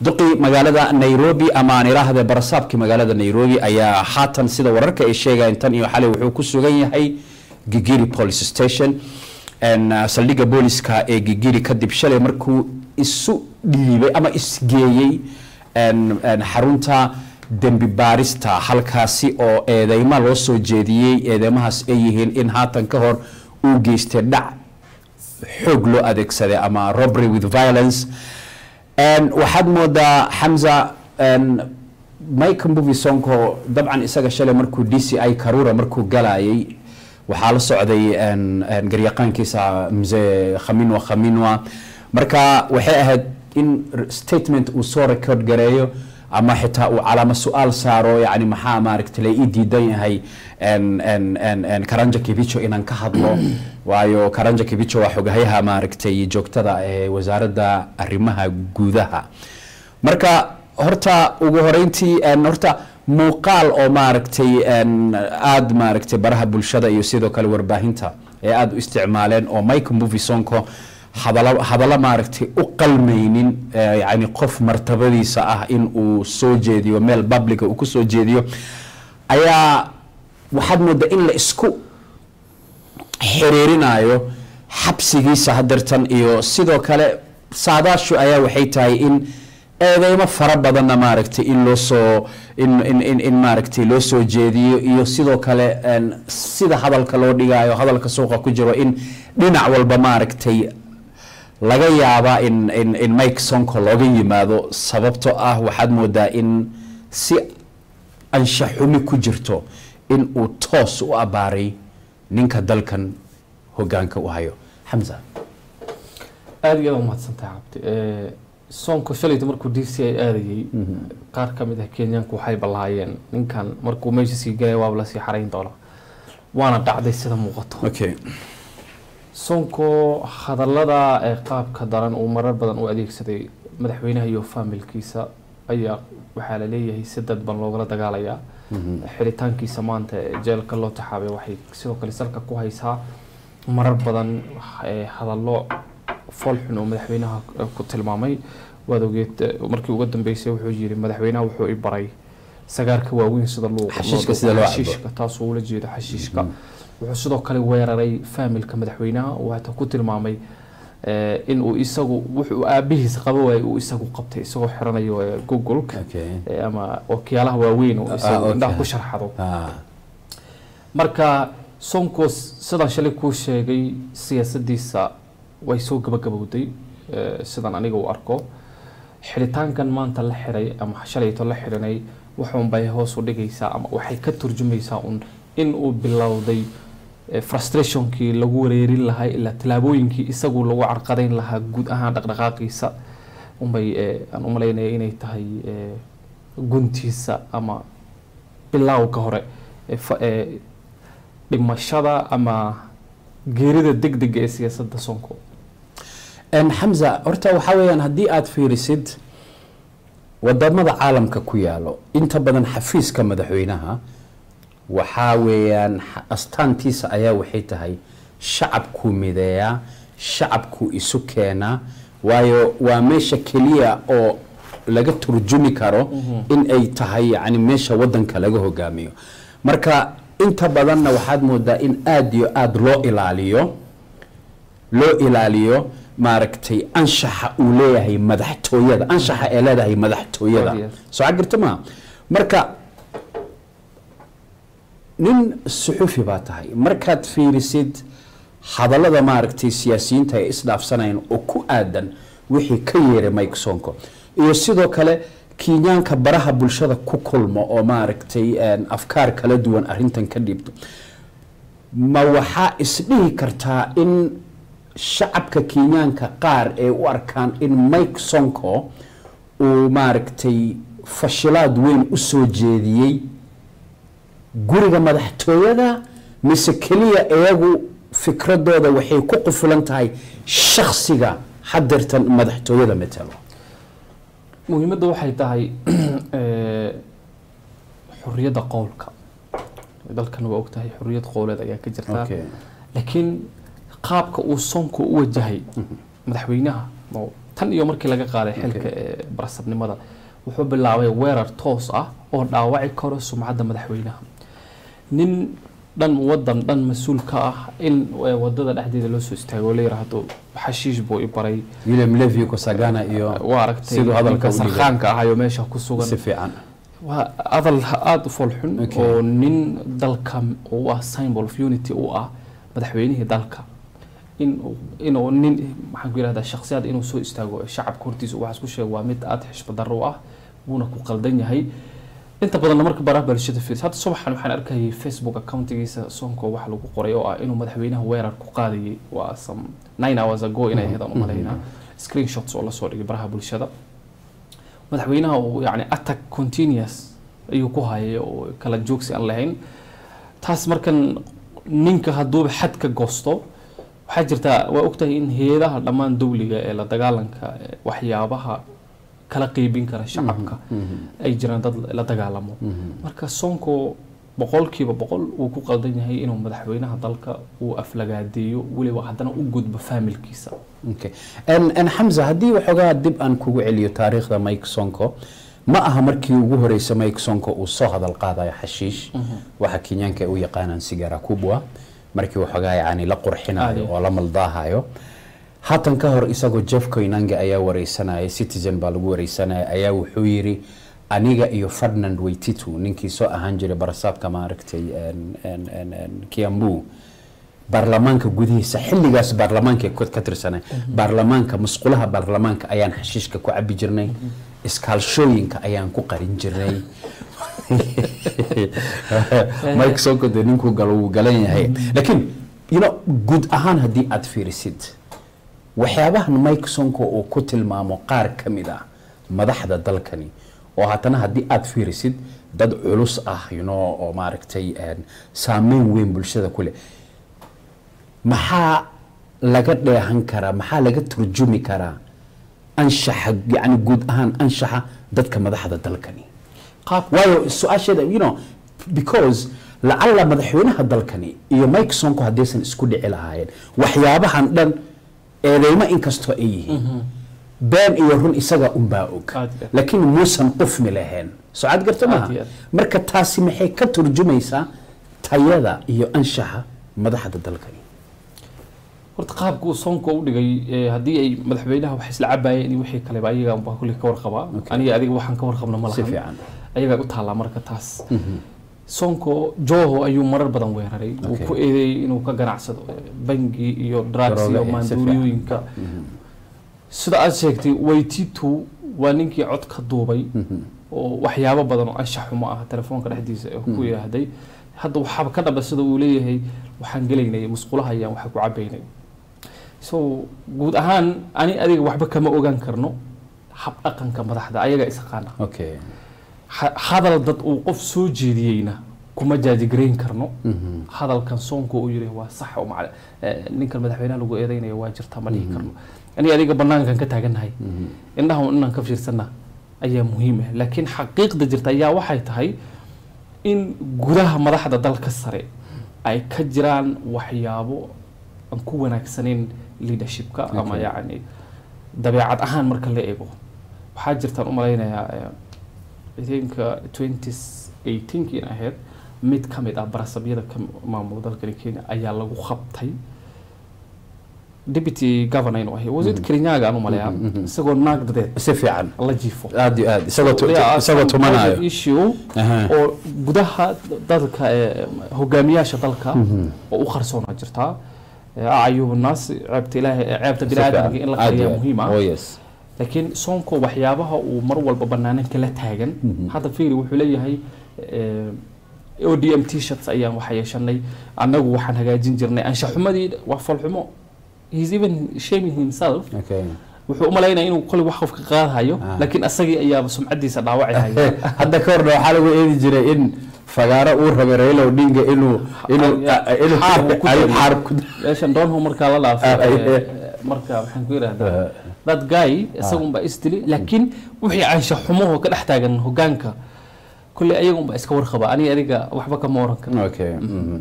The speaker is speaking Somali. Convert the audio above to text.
duqii magaalada nairobi ama aan iraahde barasaabkii magaalada nairobi ayaa haatan sida wararka ay sheegayeen tan iyo xalay wuxuu ku sugan yahay gigiri police station. Saldhigga booliska ee gigiri kadib shalay markuu isu dhiibay ama isgeeyey xarunta dembi baarista halkaasi oo eedeyma loo soo jeediyey eedeymahaas ay yihiin in haatan ka hor uu geystay dhac xoog loo adeegsaday ama robbery with violence waxaad moodaa xamza mike mbuvi sonko dabcan isaga shalay markuu d c i karura markuu galayay waxaa la socday garyaqaankiisa mse khaminwa khaminwa. Marka waxay ahayd in statement uu soo record gareeyo ama xitaa uu calaamo su'aal saaro yani maxaa maaragta la ii diidan yahay karanja kibicho inaan ka hadlo. Waayo karanja kibicho waa xogahayaha maaragtay joogtada ee wasaaradda arrimaha gudaha. Marka horta ugu horeyntii horta muuqaal oo maaragtay aada maaragtay baraha bulshada iyo sidoo kale warbaahinta ee aada u isticmaaleen oo mike movie sonko hadallo maaragtay u qalmaynin yani qof martabadiisa ah in uu soo jeediyo meel publica uu ku jeediyo ayaa waxaad moodaa in la isku xiriirinayo xabsigiisa hadeertan iyo sidoo kale saadaashu ayaa waxay tahay in eedeymo fara badanna maaragtay in loo soo in in maaragtay loo soo jeediyo iyo sidoo kale sida hadalka loo dhigayo hadalka suuqa ku jiro in dhinac walba maaragtay laga yaabaa in in in mike sonko looga yimaado sababtoo ah waxaad moodaa in si anshaxumi ku jirto in uu toos u abaaray ninka dalkan hogaanka u hayo. Xamza. Aada iyo aada umahadsantahay cabdi. Soonka shalayta markuu d c i aadayey qaar ka mid ah kenyaanku waxay ballahaayeen ninkan markuu meesha sii galaya waaba la sii xarayn doonaa waana dhacday sida muuqato okay soonko hadallada ee qaabka daran uu marar badan u adeegsaday madaxweynaha iyo faamilkiisa ayaa waxaa la leeyahay si dadban loogala dagaalayaa xiritaankiisa maanta ee jeelka loo taxaabay waxay sidoo kale salka ku haysaa marar badan hadallo fool xun oo madaxweynaha ku tilmaamay. Waad ogeed markii uga dambeysay wuxuu yiri madaxweynaha wuxuu i baray sagaarka waaweyn sida Xashiishka sida loo cabo. xashiishka taasoo ula jeeda xashiishka wuxuu sidoo kale weeraray faamilka madaxweynaha uu hata ku tilmaamay eh, in uu isagu wuxuu aabihiis qaba waayay uu isagu qabtay isagoo xiranayo eh, google okay eh, ama wakiyaalaha waaweyn oo Ah, isagu okay. indhaha ku sharxado. Ah. Marka sonko sidaan shalay kuu sheegay siyaasadiisa way soo gabagabowday sidaan aniga u arko. Xiritaankan maanta la xiray ama shalayto la xirinay wuxuun bay hoos u dhigaysaa ama waxay ka turjumaysaa un in uu bilowday frustrationkii lagu wareerin lahaa ilaa tallaabooyinkii isagu lagu carqadayn lahaa guud ahaan dhaqdhaqaaqiisa unbay aan u malaynaya inay tahay guntiisa ama bilowga hore dhimashada ama geerida degdega ee siyaasadda sonko. En xamza horta waxaa weeyaan haddii aad fiirisid waddamada caalamka ku yaalo inta badan xafiiska madaxweynaha waxaa weeyaan astaantiisa ayaa waxay tahay shacabkuu mideeyaa shacabkuu isu keenaa waayo waa meesha keliya oo laga turjumi karo in ay tahay yani meesha wadanka laga hogaamiyo. Marka inta badanna waxaad moodaa in aad iyo aada loo ilaaliyo loo ilaaliyo maaragtay anshaxa uu leeyahay madaxtooyada anshaxa ee leedahay madaxtooyada. Soo cagirta ma marka nin suxufi baa tahay. Markaad fiirisid hadallada maaragtay siyaasiyiinta ay isdhaafsanayaan oo ku aadan wixii ka yeeray mike sonko. Iyo sidoo kale kenyaanka baraha bulshada ku kulmo oo maaragtay afkaar kala duwan arintan ka dhibto. Ma waxaa isdhihi kartaa in shacabka kenyaanka qaar ay u arkaan in mike sonko uu maaragtay fashilaad weyn u soo jeediyey guriga madaxtooyada mise keliya iyagu fikradooda waxay ku qufulan tahay shakhsiga hadeertan madaxtooyada matalo muhiimadda waxay tahay xorriyadda qowlka. Dalkan waa ogtahay xorriyad qowleed ayaa ka jirta. Laakiin qaabka uu sonko u wajahay madaxweynaha ma tan iyo markii laga qaaday xilka barasabnimada wuxuu bilaabay weerar toos ah oo dhaawaci karo sumcadda madaxweynaha nin dhan wadan dhan mas'uul ka ah in waddada dhexdeeda loo soo istaago la yiraahdo xashiish buu i baray. William levy kosagana iyo waa aragtay ninka sarkaanka ahayo meesha ku sugan. Si fiican. Waa adal aada u foolxun oo nin dalka u ah symbol of unity u ah madaxweynihii dalka. In inuu nin maxaan ku yirahdaa shakhsiyaad inuu soo istaago shacabka hortiisa waxaas ku sheego waa mid aada xishba darro u ah wuuna ku qaldan yahay inta badanna marka baraha bulshada fiirs hadda subaxan waxaan arkayay facebook accountigiisa sonko wax lagu qoray oo ah inuu madaxweynaha weerar ku qaadayay. Waa some nine hours ago inay ahayd aan u malaynaa screenshots oo la soo dhigay baraha bulshada. Madaxweynaha uu yani attack continuous ayuu ku hayay oo kala joogsi aan lahayn. Taas markan ninka hadduuba xad ka goosto waxaa jirtaa waa ogtahay in hay'adaha dhammaan dowliga ee la dagaalanka waxyaabaha kala qeybin kara shacabka. Ay jiraan dad la dagaalamo. Marka sonko boqolkiiba boqol uu ku qaldan yahay inuu madaxweynaha dalka uu aflagaadeeyo weliba haddana u gudbo faamilkiisa. Xamza haddii waxoogaa dib aan kugu celiyo taariikhda mike sonko ma aha markii ugu horeysa mike sonko uu soo hadal qaadayo xashiish waxa kenyaanka ay u yaqaanaan sigara kubwa markii waxoogaa yani la qurxinayo oo la maldaahayo haatan ka hor isagoo jeff koinange ayaa wareysanaya citizen baa lagu wareysanaya ayaa wuxuu yiri aniga iyo ferdinand waititu ninkii soo ahaan jiray barasaabka maaragtay kiambu baarlamaanka gudihiisa xilligaas baarlamaanka ka tirsanay baarlamaanka musqulaha baarlamaanka ayaan xashiishka ku cabi jirnay iskaalshooyinka ayaan ku qarin jirnay. Mike sonko dee ninkuu galo wuu galan yahay laakiin you know guud ahaan haddii aad fiirisid waxyaabahan mike sonko uu ku tilmaamo qaar ka mid ah madaxda dalkani. Oo haddana haddii aad fiirisid dad culus ah you know oo maaragtay saameyn weyn bulshada ku leh. Maxaa laga dheehan karaa maxaa laga turjumi karaa anshaxa yani guud ahaan anshaxa dadka madaxda dalkani? Waayo su'aasheeda you know because lacalla madaxweynaha dalkani iyo mike sonko haddaysan isku dhici lahaayeen waxyaabahan dhan eedeymo inkastoo ay yihiin. Been iyo run isaga unbaa og. Laakiin muusan qufmi lahayn. Soo cad maaha. aad. marka taasi maxay ka turjumaysaa tayada iyo anshaxa madaxda dalkani horta qaabka uu soonka u dhigay ee, haddii ay madaxweynaha wax isla cabaayeen iyo wixii kaleba ayaga unbaa kulli ka warqabaa. Aniga adiga waxaan ka warqabna ma lahan. Ayagaa u taallaa marka taas sonko joho ayuu marar badan weeraray. Uu Okay. ku eedeeyey inuu ka ganacsado eh, bangi iyo drugs iyo maanduuriyooyinka sida aad sheegtay waytitu waa ninkii cod ka duubay. Oo waxyaabo badan oo anshax xumo ah telefoonka dhexdiisa ee ku yidhaahday hadda waxaaba ka dhaba sida uu leeyahay waxaan gelaynay musqulaha ayaan waxa ku cabaynay so guud ahaan ani adiga waxba kama ogaan karno hab dhaqanka madaxda ayaga isaqaana hadal dad uu qof soo jeediyeyna kuma jaajigarayn karno. Hadalkan soonka uu yiri waa sax eh, ninkan madaxweynaha lagu eedeynayo waa jirta ma dhihi karno. Ani adiga banaankan ka taagannahay. Indhaha inaan ka fiirsana ayaa muhiim ah laakiin xaqiiqda jirta ayaa waxay tahay in gudaha madaxda dalka sare ay ka jiraan waxyaabo aan ku wanaagsaneyn leadershipka ama yacni dabeecad ahaan marka la eego. Waxaa jirtaan u malaynayaa eh, think uh, 2018 ahayd mid ka mid ah barasabyada ka maamula dalkani Kenya ayaa lagu qabtay deputy governor inuu ahay was it Kirinyaga aan u malayaa isagoo naag dadeed. Si fiican. La jiifo. Aad iyo aad. Isagoo tumanayo issue oo gudaha dalka ee hogaamiyaasha dalka oo u qarsoona jirtaa Ee, ayuub naas ceebta ilaahay ceebta bini'aadamka in la aad. muhiim ah. Oh. Laakiin soonko waxyaabaha uu mar walba banaananka la taagan. Hadda fiiri wuxuu leeyahay eh, odm t-shirts ayaan waxa yeeshanay. Annagu waxaan hagaajin jirnay. Anshaxumadii waa falxumo he's even shaming himself. Wuxuu u malaynaya inuu kolay wax qofka qaadhayo Ah. laakiin asagii ayaaba sumcadiisa dhaawacaya hadda ka horna waxaa lagu eedi jiray in fagaaro uu rabay Raila Odinga inuu inuu Ah, xaar ku meeshan doonho markaa la dhaafo. Marka waxaan ku yidhahdaa that guy isagunbaa isdili laakiin wixii anshax xumaho ka dhex taagan hogaanka kulley ayagunbaa iska warqaba aniga adiga waxba kama oran karo mhm.